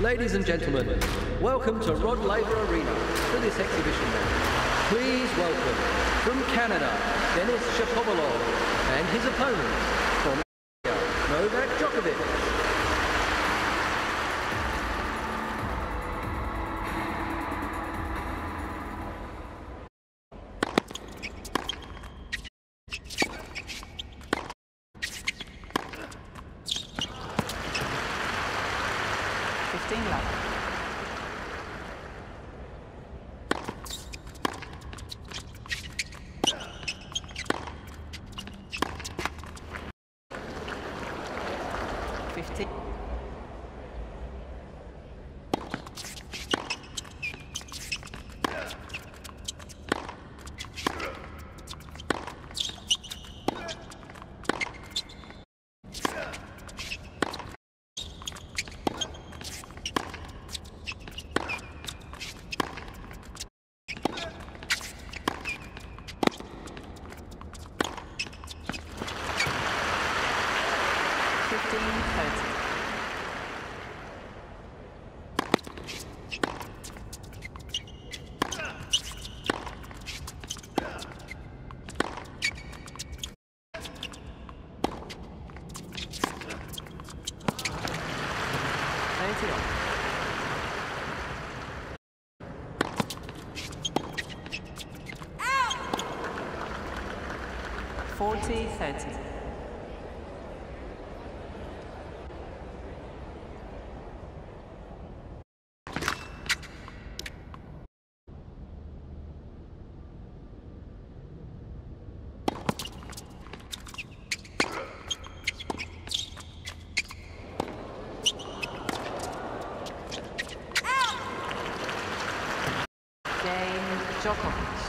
Ladies and gentlemen, welcome to Rod Laver Arena for this exhibition match. Please welcome from Canada, Denis Shapovalov and his opponent from Novak Djokovic. Forty thirty. Game Djokovic.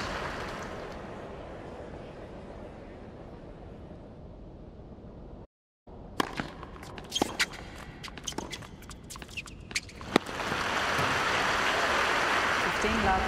Fifteen love.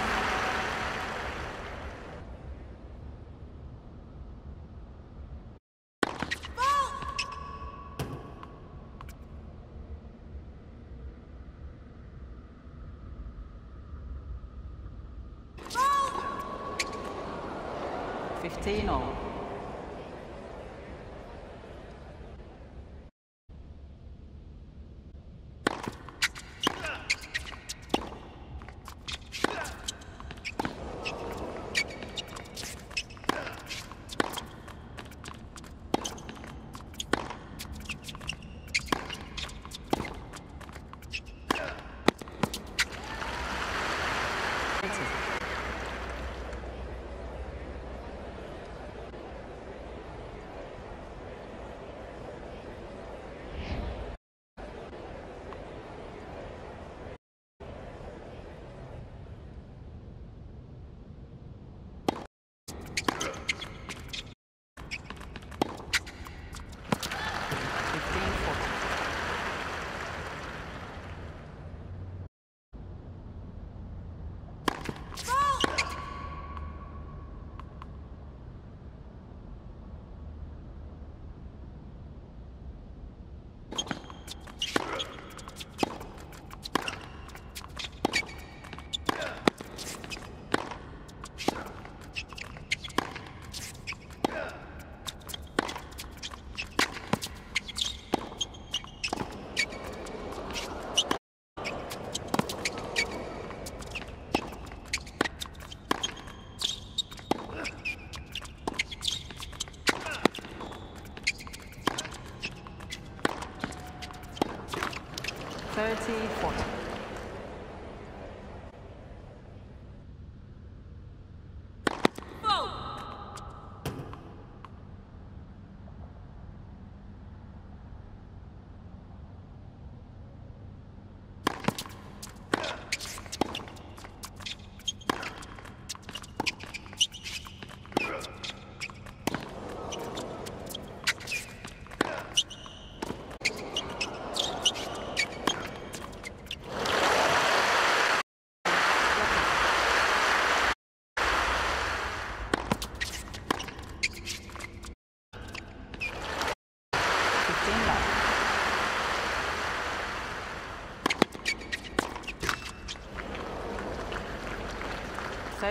Fifteen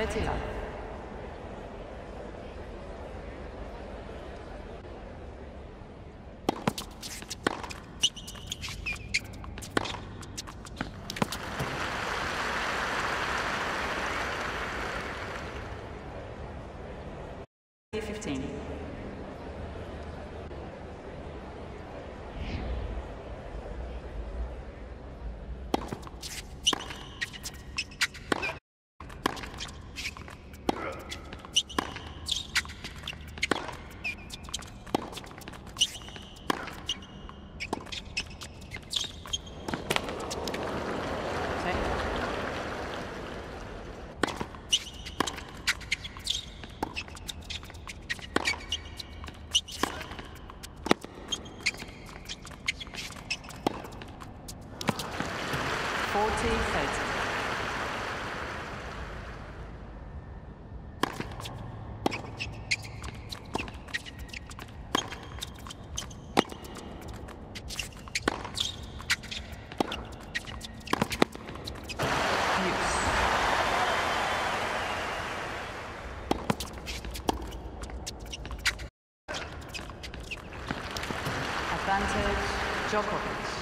30 love. Fifteen. Ten. Forty, thirty. Use. Advantage, Djokovic.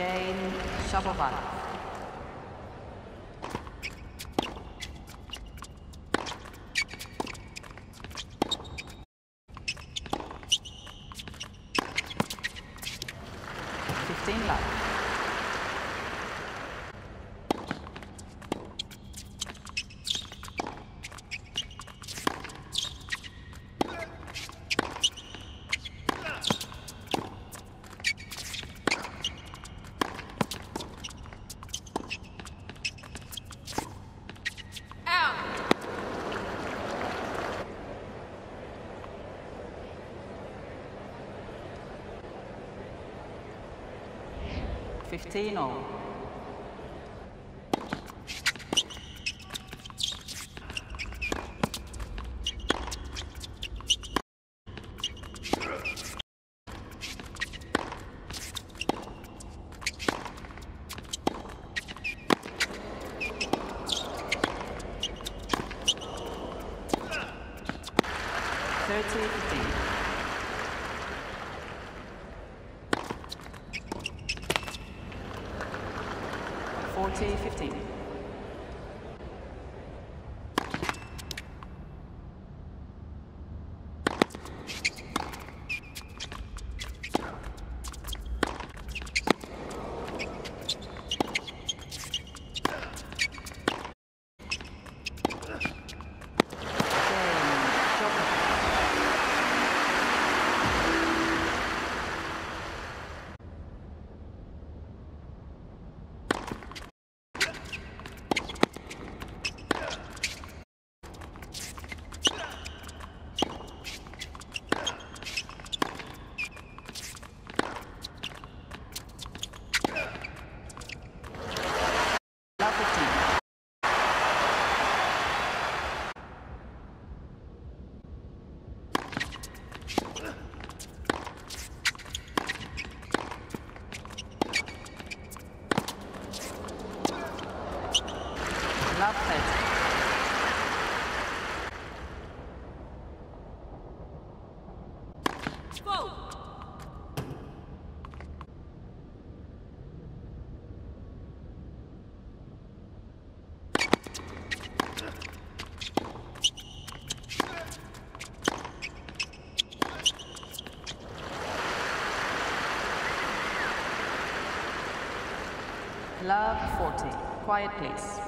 Gain Shapovalov. Fifteen love. Fifteen Lab 40. Quiet, please.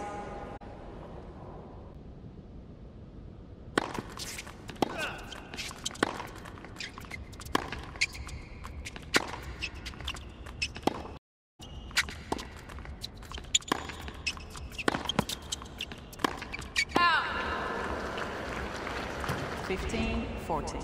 Fifteen forty.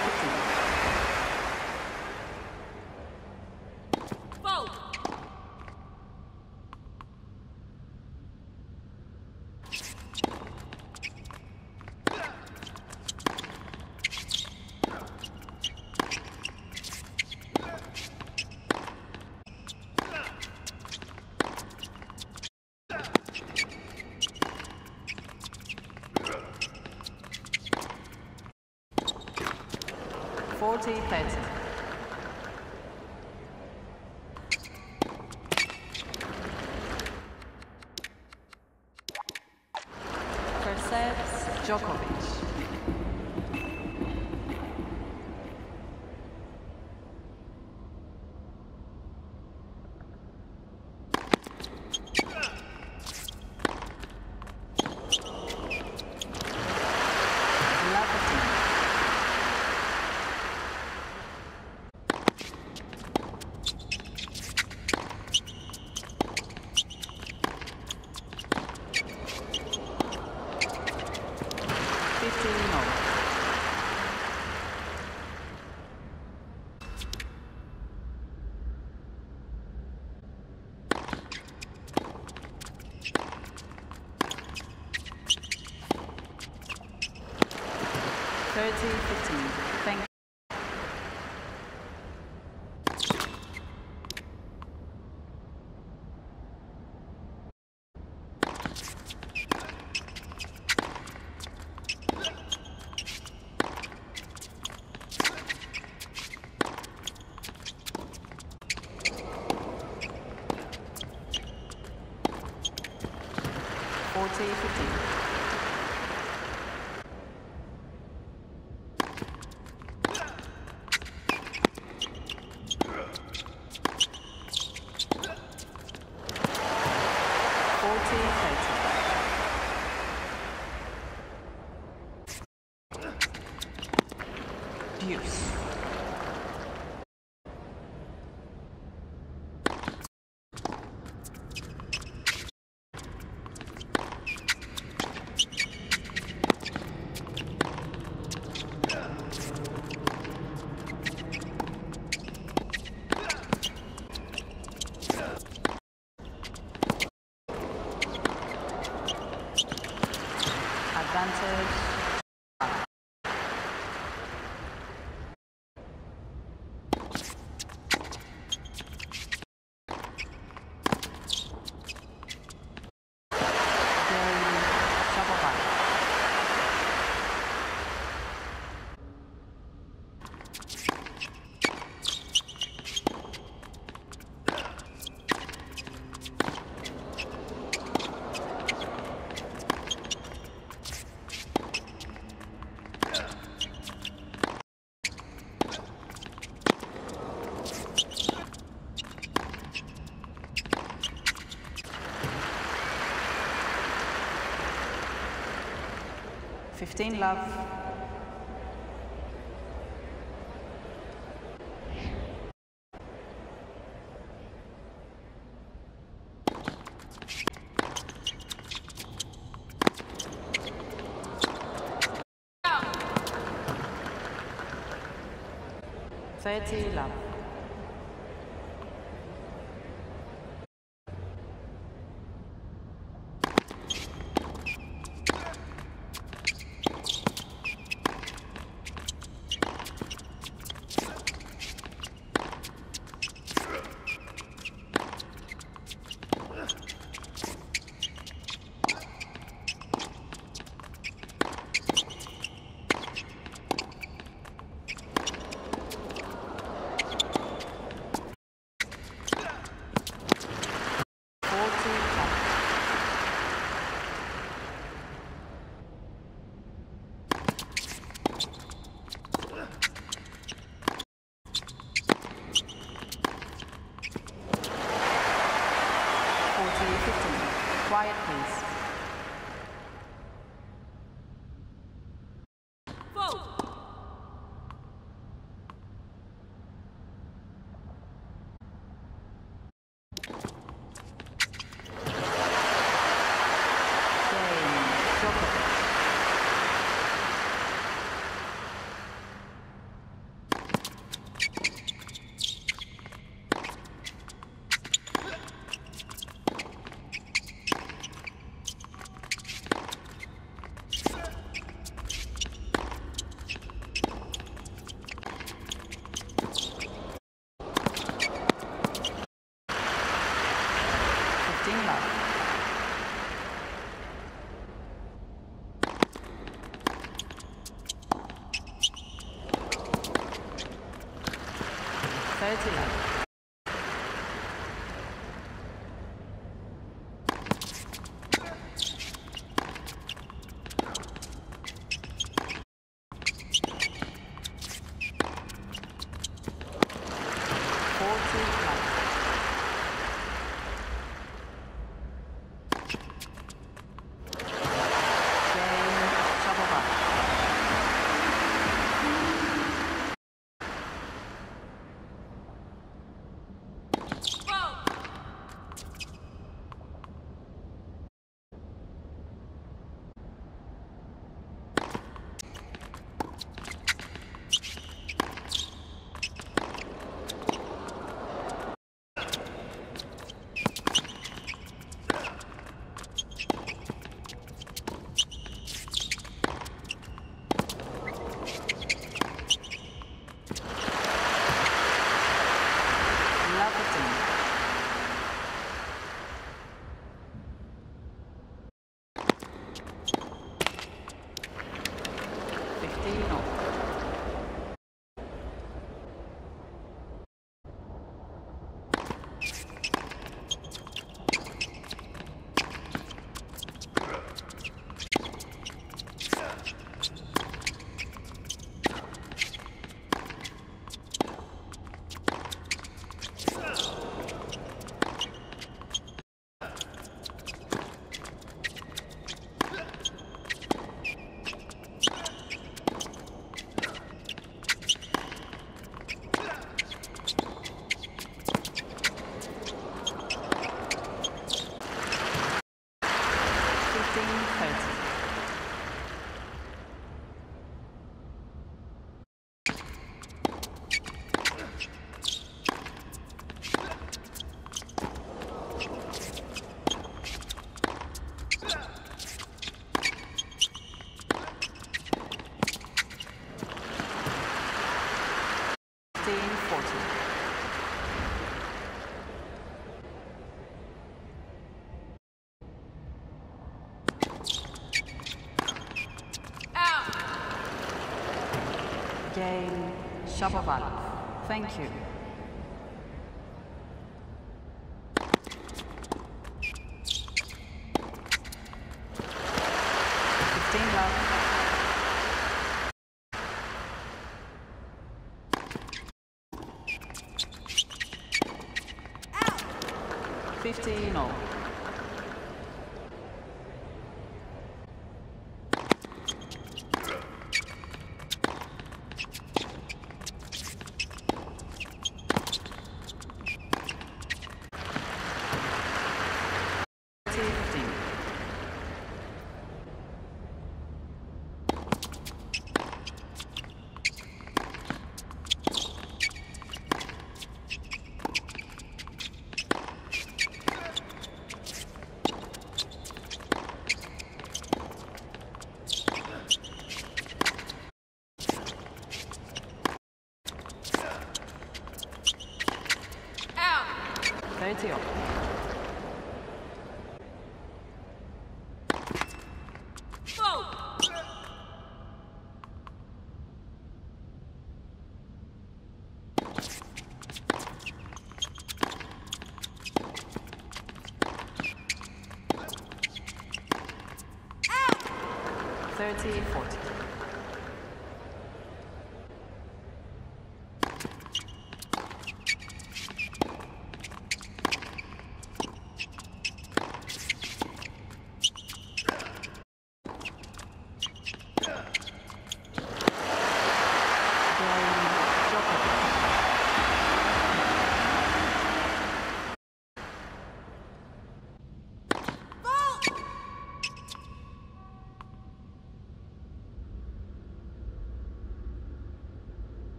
Thank you. sí. sí. 15 Love. Thirty love. Shapoval. Thank you. Fifteen. Fifteen all.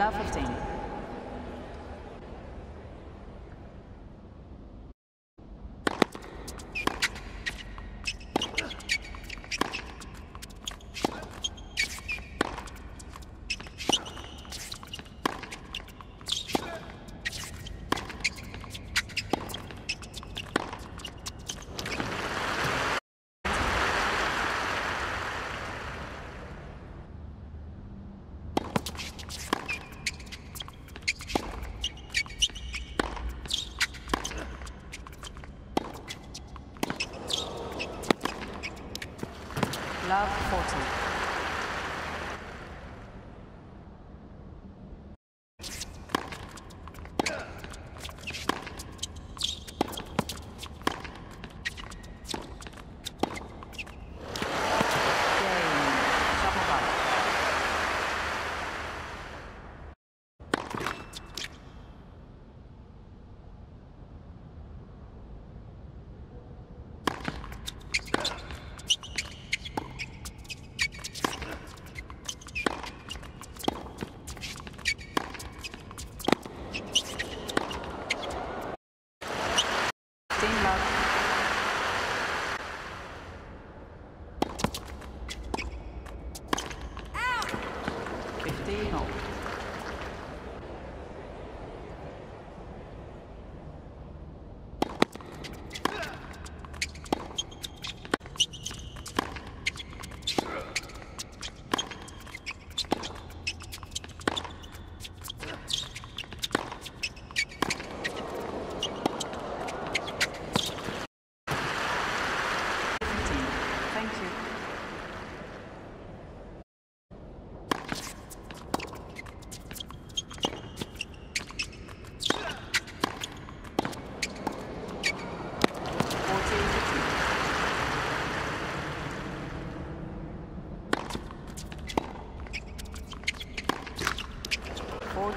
Love 15.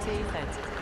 2030.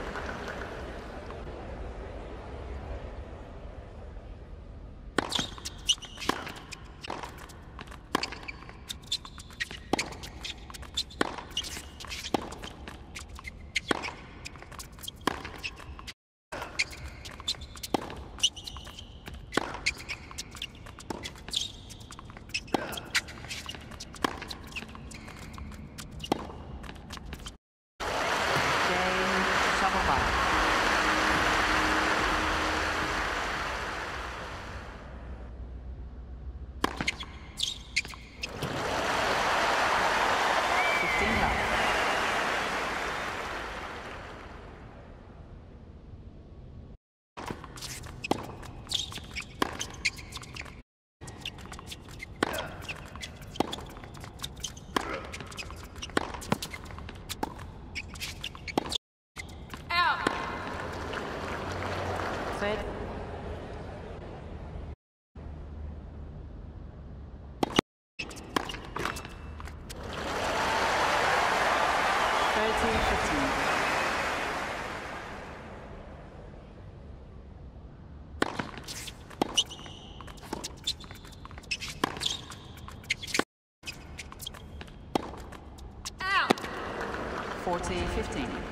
penalty 15.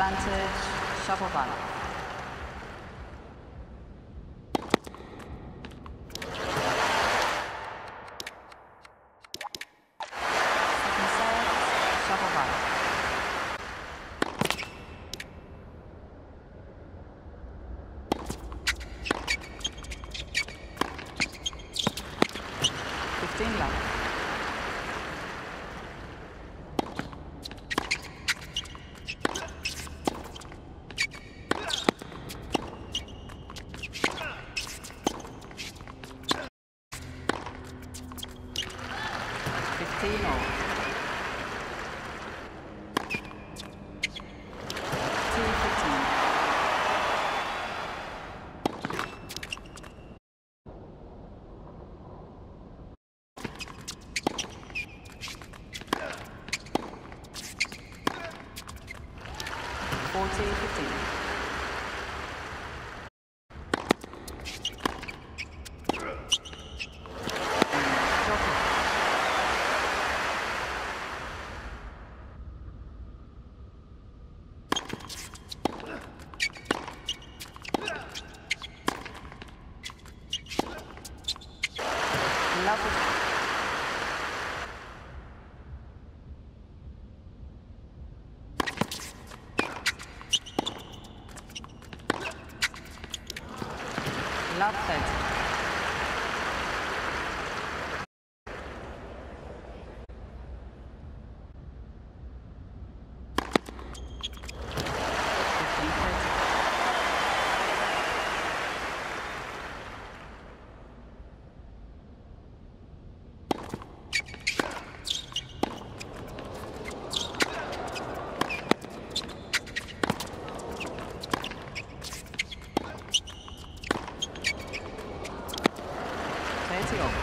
Advantage, shuffle. Second set, shuffle button. Fifteen left. Fifteen all. Two fifteen. Forty fifteen. Joker. Love it. Love it. Fifteen thirty. Thirty over.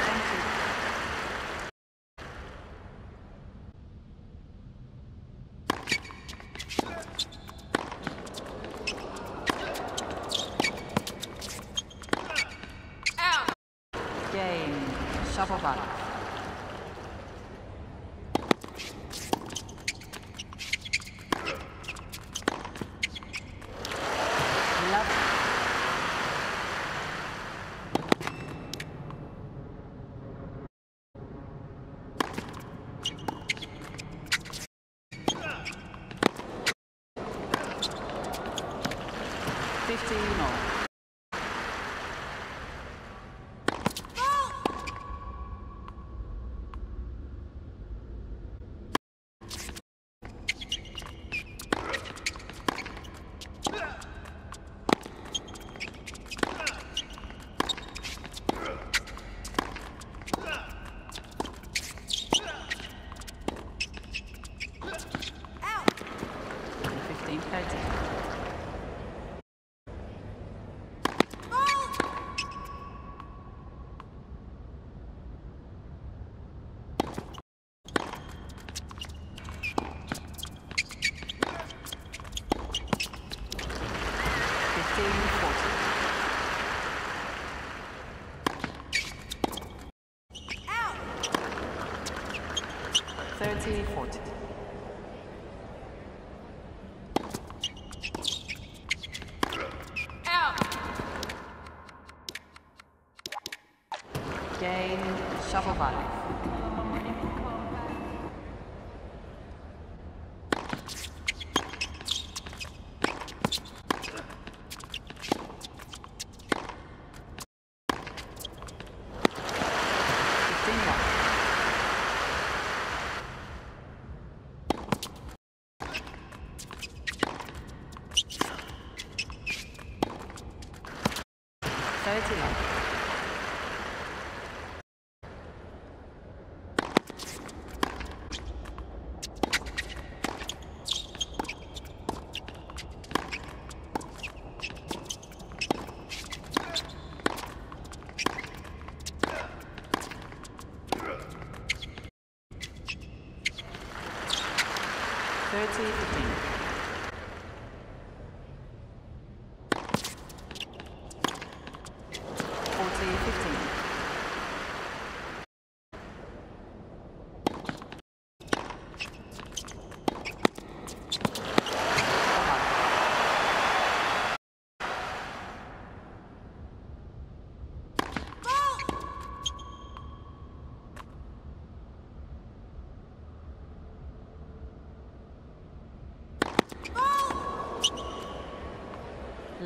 Thank you. Game. Shuffle button. Love. Fifteen more.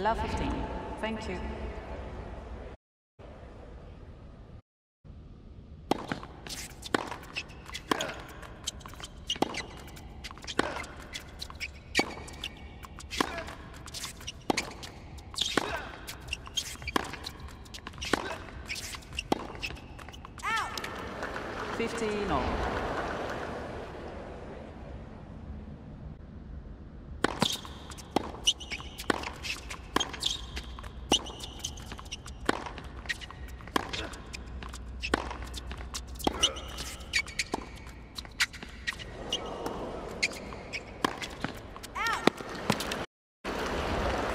Love 15. Thank you. Fifteen all.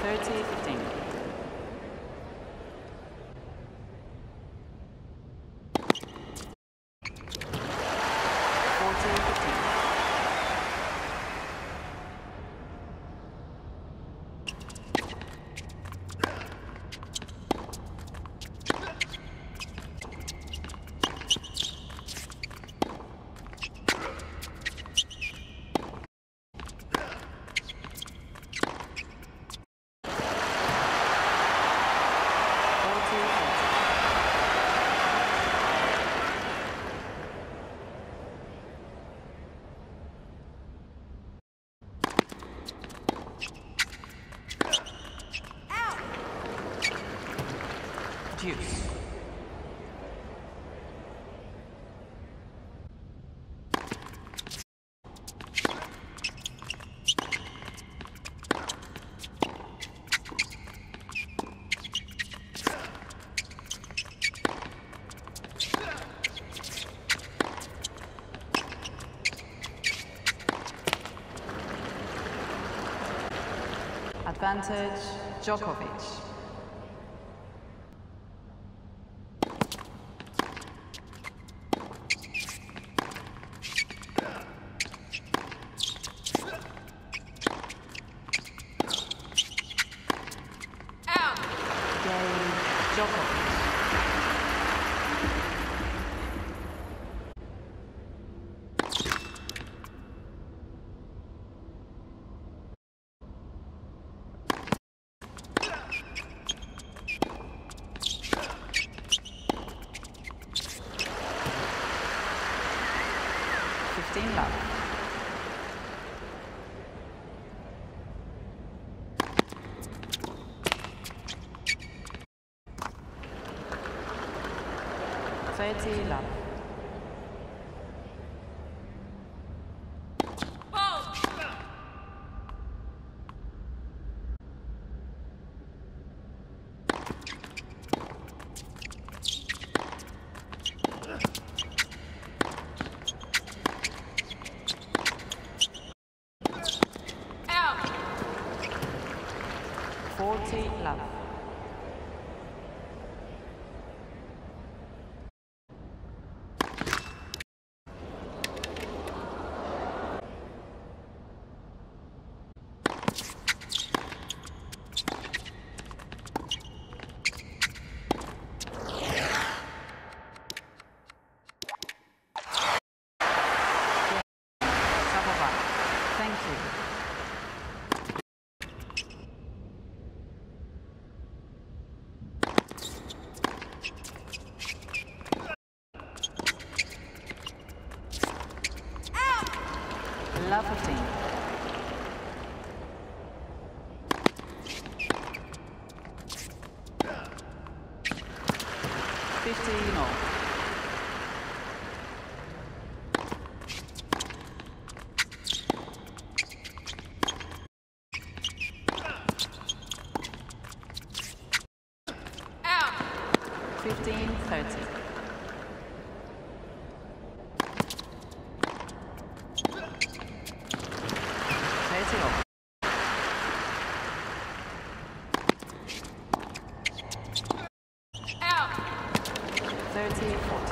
Thirty fifteen. Forty fifteen. Forty forty. Juice. Advantage Djokovic. Game Djokovic. Fifteen love. Thirty love. detail. Out. 30, 40.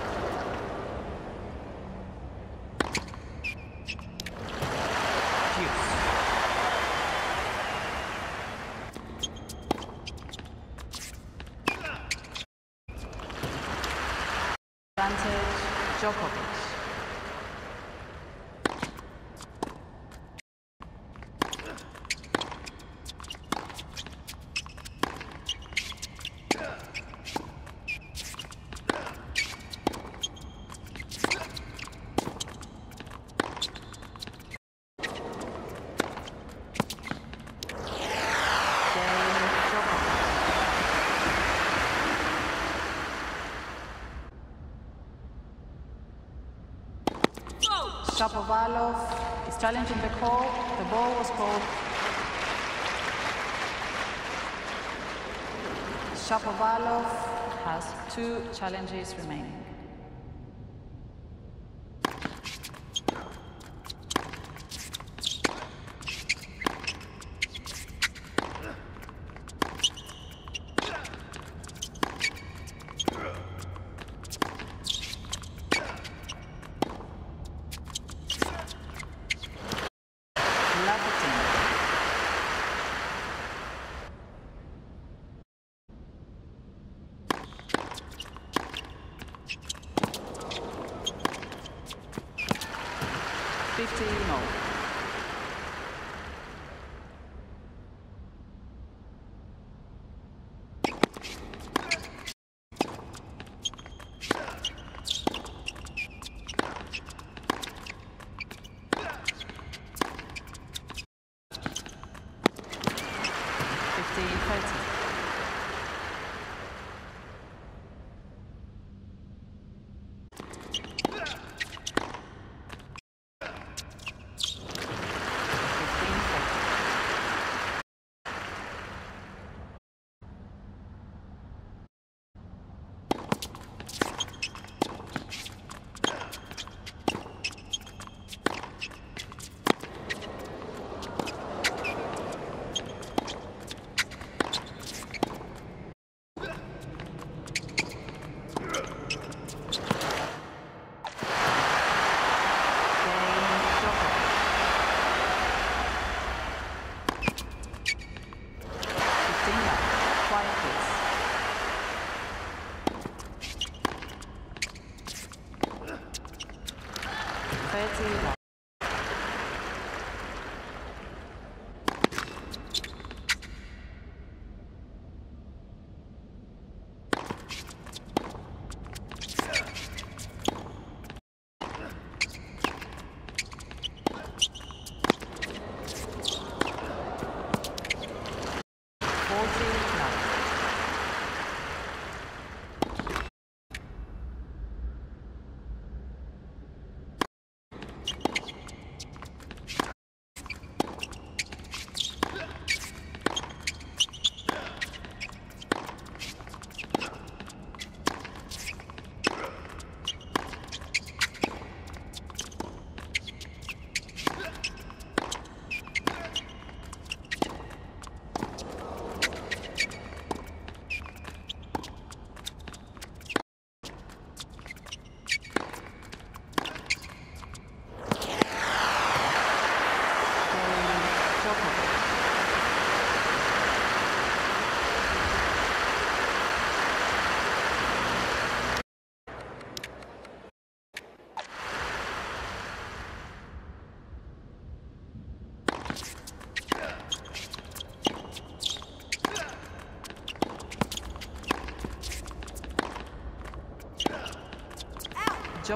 Shapovalov is challenging the call. The ball was called. Shapovalov has two challenges remaining.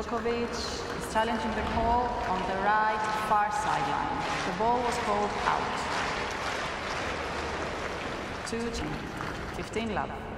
Djokovic is challenging the call on the right far sideline. The ball was called out. 2 15 love.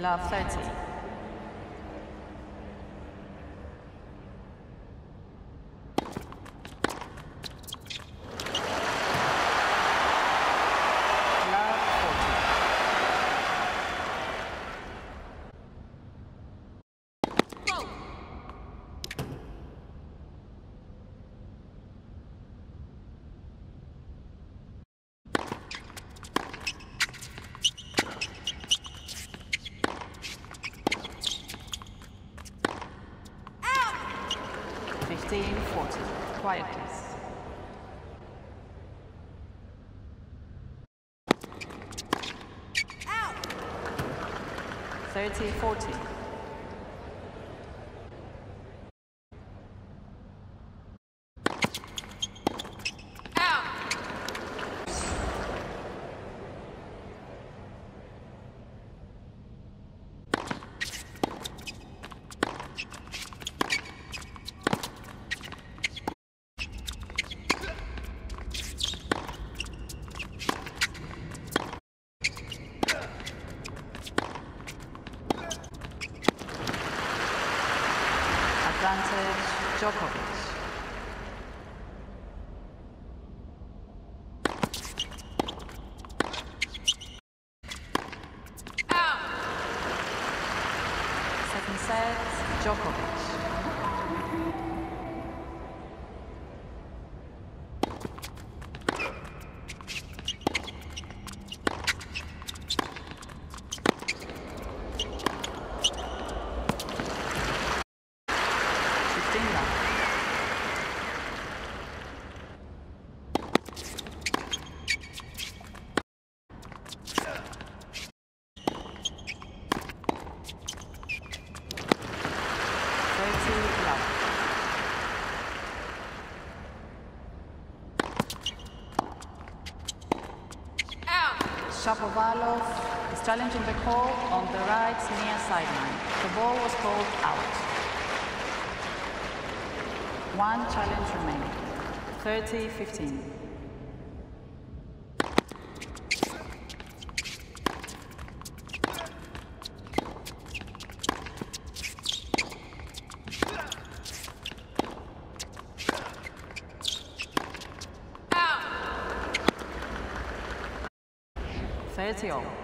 Love 30. societies. Out. 30, 40. Shapovalov is challenging the call on the right near sideline. The ball was called out. One challenge remaining. 30-15. Thirty all.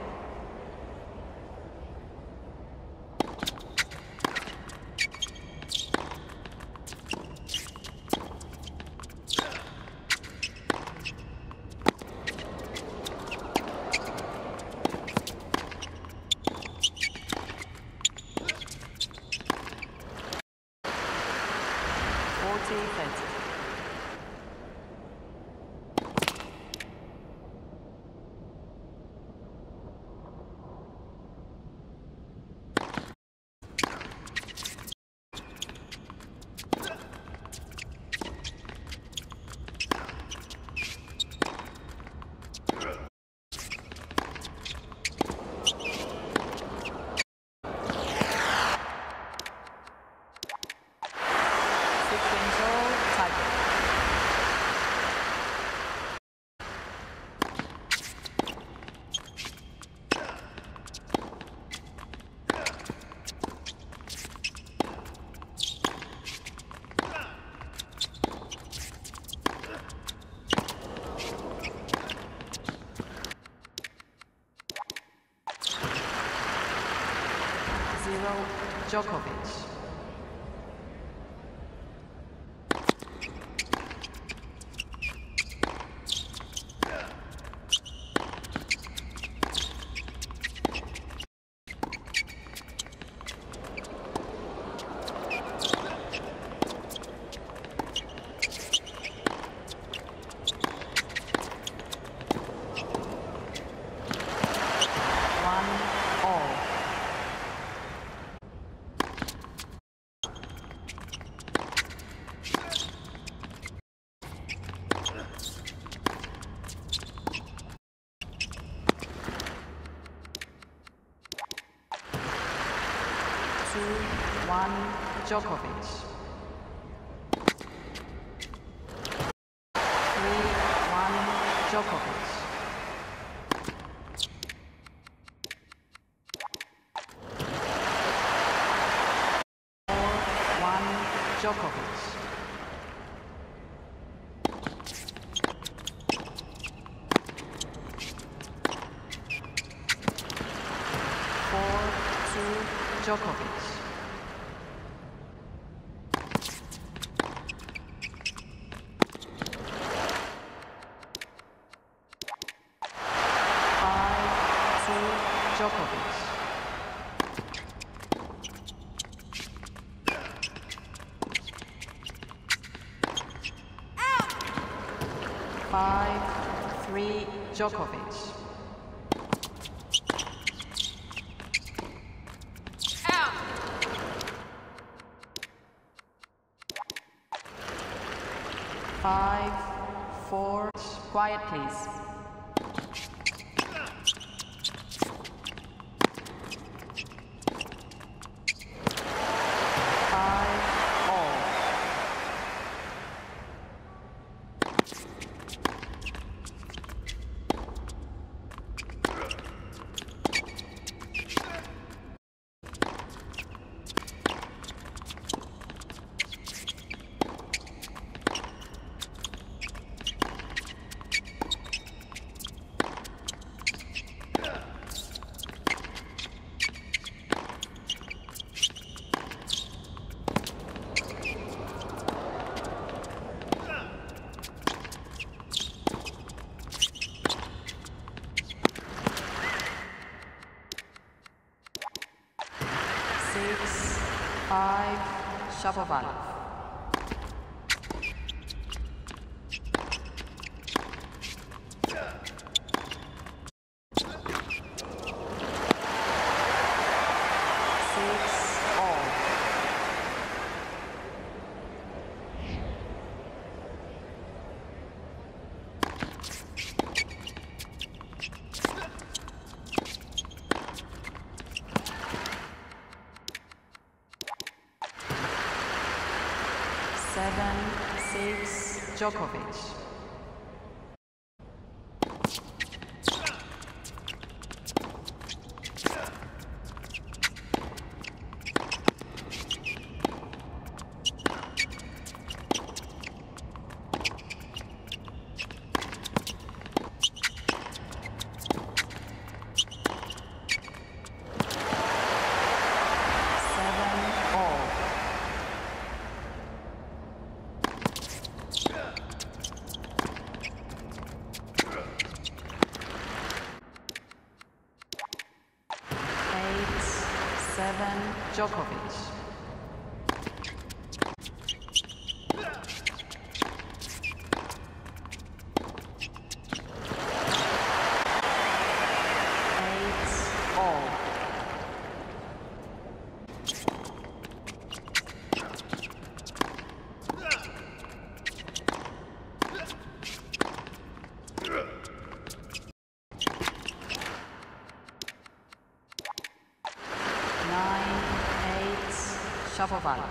Djokovic. Djokovic. Djokovic. Five, four, quiet please. Jabovar. Djokovic. Shapovalov. A match.